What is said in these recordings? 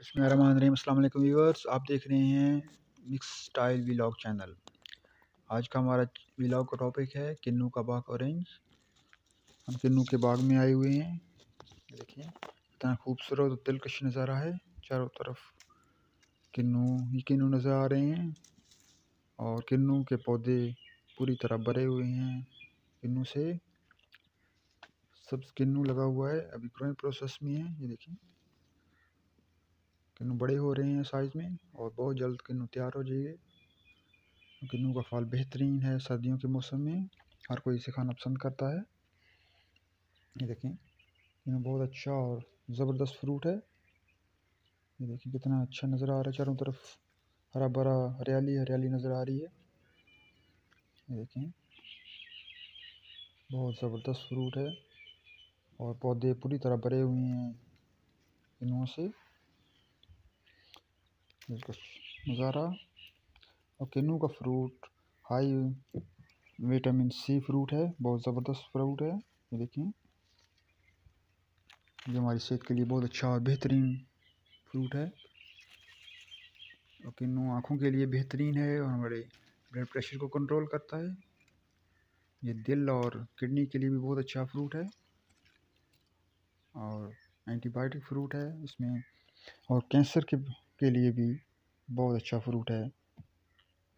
बसमीम अल्लाम व्यूवर्स आप देख रहे हैं मिक्स स्टाइल वीलॉग चैनल आज का हमारा वीलॉग का टॉपिक है किन्नू का बाग ऑरेंज हम किन्नू के बाग में आए हुए हैं। देखिए, इतना खूबसूरत और दिलकश नज़ारा है। चारों तरफ़ किन्नू ही किन्नू नज़र आ रहे हैं और किन्नू के पौधे पूरी तरह भरे हुए हैं किन्नू से। सब किन्नू लगा हुआ है, अभी ग्रोइंग प्रोसेस में है। ये देखिए। किन्नू बड़े हो रहे हैं साइज़ में और बहुत जल्द किन्नू तैयार हो जाएँगे। किन्नू का फल बेहतरीन है सर्दियों के मौसम में, हर कोई इसे खाना पसंद करता है। ये देखें, किन्नू बहुत अच्छा और ज़बरदस्त फ्रूट है। ये देखिए कितना अच्छा नज़र आ रहा है चारों तरफ़। हरा भरा हरियाली हरियाली नज़र आ रही है। ये देखें, बहुत ज़बरदस्त फ्रूट है और पौधे पूरी तरह भरे हुए हैं किन्नुओं से। नज़ारा। और किन्नू का fruit, high vitamin C fruit है, बहुत ज़बरदस्त फ्रूट है, ये देखिए। ये हमारी सेहत के लिए बहुत अच्छा और बेहतरीन फ्रूट है। और किन्नू आँखों के लिए बेहतरीन है और हमारे ब्लड प्रेशर को कंट्रोल करता है। ये दिल और किडनी के लिए भी बहुत अच्छा फ्रूट है। और एंटीबायोटिक फ्रूट है इसमें। और कैंसर के के लिए भी बहुत अच्छा फ्रूट है।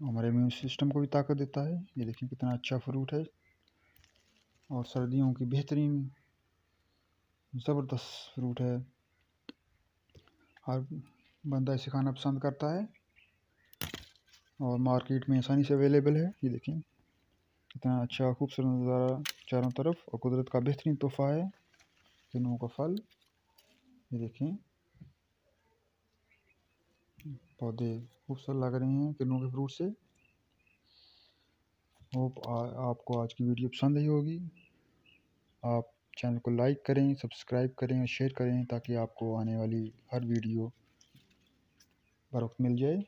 हमारे इम्यून सिस्टम को भी ताकत देता है। ये देखिए कितना अच्छा फ्रूट है। और सर्दियों की बेहतरीन, ज़बरदस्त फ्रूट है। हर बंदा इसे खाना पसंद करता है। और मार्केट में आसानी से अवेलेबल है। ये देखें कितना अच्छा खूबसूरत नज़ारा चारों तरफ़। और कुदरत का बेहतरीन तोहफ़ा है। किन्नू का फल। ये देखें पौधे खूबसूरत लग रहे हैं किरणों के फ्रूट से। होप आपको आज की वीडियो पसंद आई होगी। आप चैनल को लाइक करें सब्सक्राइब करें और शेयर करें ताकि आपको आने वाली हर वीडियो बर मिल जाए।